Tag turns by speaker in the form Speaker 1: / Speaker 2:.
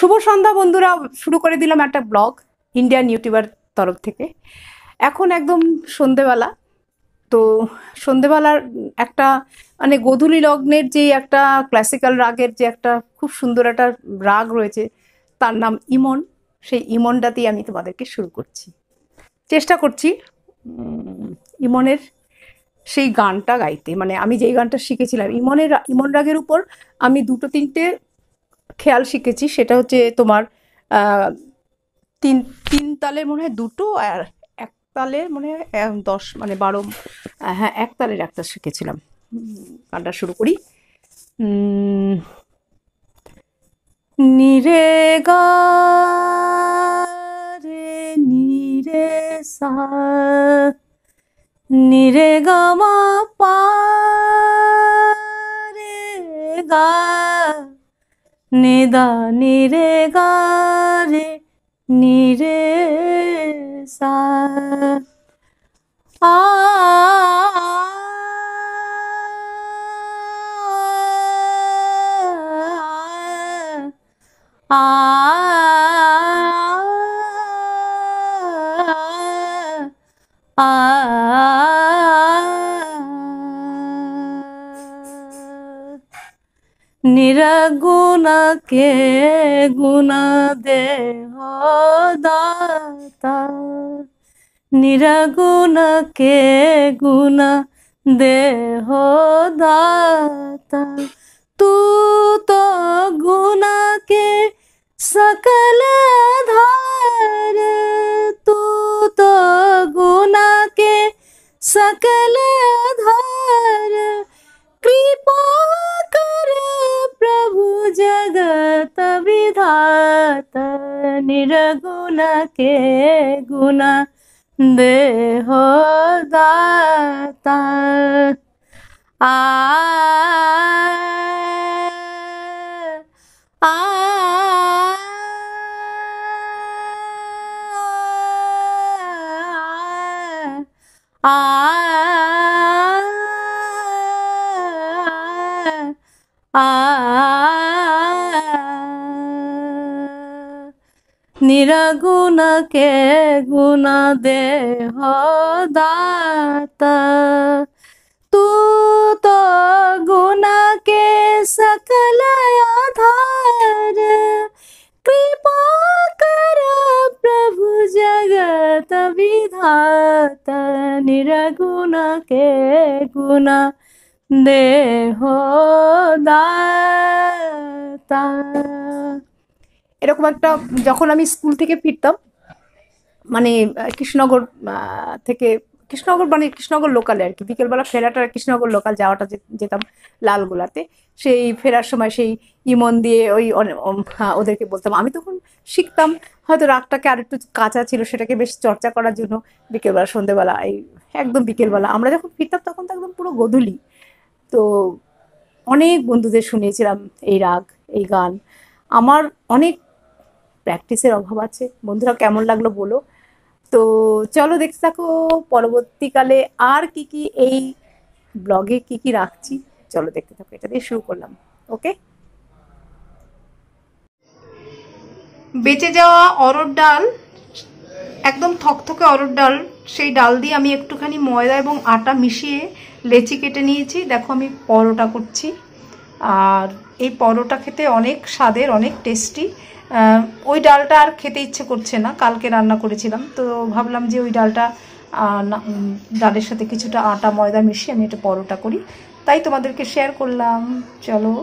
Speaker 1: শুভ সন্ধ্যা বন্ধুরা, শুরু করে দিলাম একটা ব্লগ ইন্ডিয়ান ইউটিউবার তরফ থেকে। এখন একদম সন্ধেবেলা। তো সন্ধেবেলার একটা মানে গোধূলি লগ্নের যে একটা ক্লাসিক্যাল রাগের যে একটা খুব সুন্দর একটা রাগ রয়েছে, তার নাম ইমন। সেই ইমনটাতেই আমি তোমাদেরকে শুরু করছি। চেষ্টা করছি ইমনের সেই গানটা গাইতে। মানে আমি যেই গানটা শিখেছিলাম, ইমনের ইমন রাগের উপর আমি দুটো তিনটে খেয়াল শিখেছি, সেটা হচ্ছে তোমার তিন তিন তালের মনে হয় দুটো আর এক তালের মনে হয় দশ মানে বারো হ্যাঁ এক তালের একটা শিখেছিলাম। গানটা শুরু করি। নিরে রে, নিরে সা, নিরে পা রে গা। নিদা নিরে গা রে নিরে সা আ নিরগুণকে গুণ দেহ দাতা নিরগুণকে গুণ দেহ দাতা তু তো নিরগুণকে গুণ দেহ দাতা। আ নিরগুণ কে গুণ দেহ দাতা तू तो गुना के सकल आधार कृपा कर प्रभु जगत विधाता निरगुण के गुण देहो দাতা এরকম একটা যখন আমি স্কুল থেকে ফিরতাম মানে কৃষ্ণনগর থেকে কৃষ্ণনগর মানে কৃষ্ণনগর লোকালে আর কি। বিকেলবেলা ফেরাটা কৃষ্ণনগর লোকাল যাওয়াটা যেতাম লালগোলাতে। সেই ফেরার সময় সেই ইমন দিয়ে ওই হ্যাঁ, ওদেরকে বলতাম। আমি তখন শিখতাম হয়তো রাগটাকে আর একটু কাঁচা ছিল সেটাকে বেশ চর্চা করার জন্য বিকেলবেলা সন্ধেবেলা এই একদম বিকেলবেলা। আমরা যখন ফিরতাম তখন তো একদম পুরো গোধূলি। তো অনেক বন্ধুদের শুনিয়েছিলাম এই রাগ এই গান। আমার অনেক প্র্যাকটিসের অভাব আছে। বন্ধুরা, কেমন লাগল বলো? তো চলো দেখতে থাকো, পরবর্তীকালে আর কি কি এই ব্লগে কি কি রাখছি। চলো দেখতে থাকো, এটা দিয়ে শুরু করলাম, ওকে? বেঁচে যাওয়া অরড় ডাল, একদম থকথকে অরড় ডাল, সেই ডাল দিয়ে আমি একটুখানি ময়দা এবং আটা মিশিয়ে লেচি কেটে নিয়েছি। দেখো আমি পরোটা করছি। আর এই পরোটা খেতে অনেক স্বাদের, অনেক টেস্টি ওই ডালটা আর খেতে ইচ্ছে করছে না, কালকে রান্না করেছিলাম। তো ভাবলাম যে ওই ডালটা ডালের সাথে কিছুটা আটা, ময়দা মিশিয়ে আমি এটা পরোটা করি। তাই তোমাদেরকে শেয়ার করলাম। চলো।